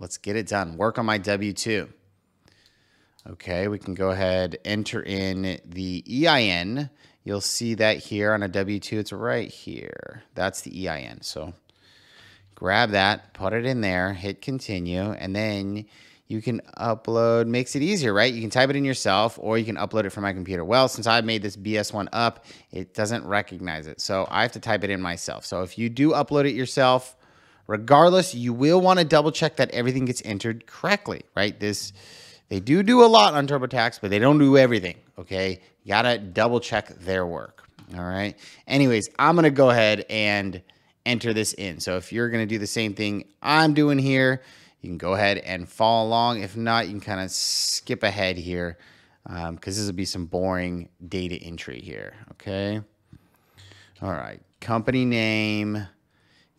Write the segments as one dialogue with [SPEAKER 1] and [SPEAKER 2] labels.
[SPEAKER 1] Let's get it done. Work on my W-2. Okay, we can go ahead, enter in the EIN. You'll see that here on a W-2. It's right here. That's the EIN. So grab that, put it in there, hit continue, and then you can upload, makes it easier, right? You can type it in yourself or you can upload it from my computer. Well, since I made this BS one up, it doesn't recognize it. So I have to type it in myself. So if you do upload it yourself, regardless, you will want to double check that everything gets entered correctly, right? This, they do do a lot on TurboTax, but they don't do everything, okay? You gotta double check their work, all right? Anyways, I'm gonna go ahead and enter this in. So if you're going to do the same thing I'm doing here, you can go ahead and follow along. If not, you can kind of skip ahead here because um, this will be some boring data entry here. Okay. All right. Company name,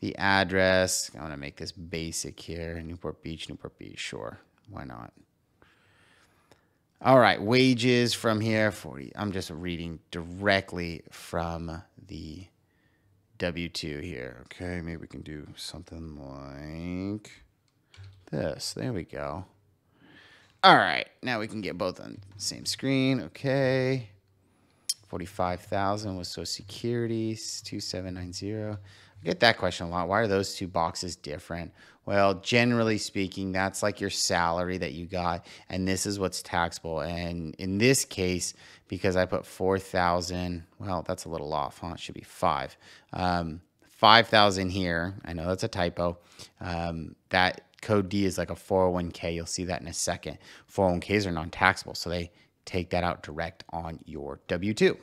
[SPEAKER 1] the address. I'm going to make this basic here. Newport Beach, Newport Beach. Sure. Why not? All right. Wages from here. 40. I'm just reading directly from the W2 here. Okay, maybe we can do something like this. There we go. All right, now we can get both on the same screen. Okay. 45,000 was Social Security, 2790. I get that question a lot. Why are those two boxes different? Well, generally speaking, that's like your salary that you got, and this is what's taxable. And in this case, because I put 4,000, well, that's a little off, huh? It should be five. Um, 5,000 here. I know that's a typo. Um, that code D is like a 401k. You'll see that in a second. 401ks are non taxable, so they take that out direct on your W 2.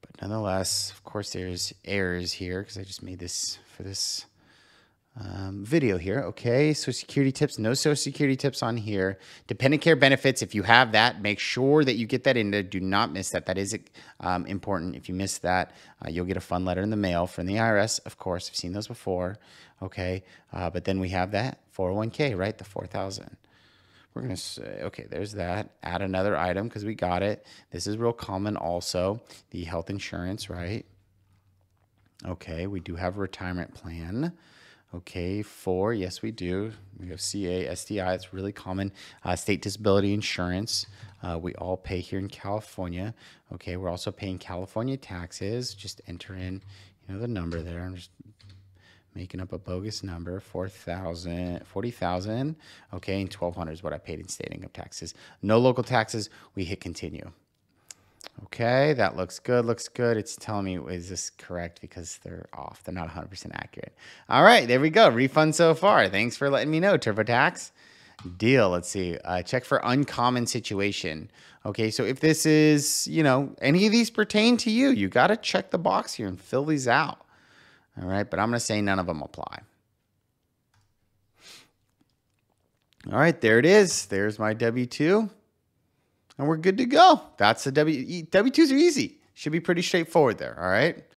[SPEAKER 1] But nonetheless, of course, there's errors here because I just made this for this um, video here. Okay, Social Security tips, no Social Security tips on here. Dependent care benefits, if you have that, make sure that you get that in there. Do not miss that. That is um, important. If you miss that, uh, you'll get a fun letter in the mail from the IRS. Of course, I've seen those before. Okay, uh, but then we have that 401k, right? The 4000 we're going to say, okay, there's that. Add another item because we got it. This is real common also. The health insurance, right? Okay, we do have a retirement plan. Okay, four, yes, we do. We have CA, SDI, it's really common. Uh, state disability insurance, uh, we all pay here in California. Okay, we're also paying California taxes. Just enter in, you know, the number there. I'm just making up a bogus number 4000 40000 okay and 1200 is what i paid in state income taxes no local taxes we hit continue Okay, that looks good, looks good. It's telling me, is this correct? Because they're off. They're not 100% accurate. All right, there we go. Refund so far. Thanks for letting me know, TurboTax. Deal. Let's see. Uh, check for uncommon situation. Okay, so if this is, you know, any of these pertain to you, you got to check the box here and fill these out. All right, but I'm going to say none of them apply. All right, there it is. There's my W 2 and we're good to go. That's the W W2s are easy. Should be pretty straightforward there. All right.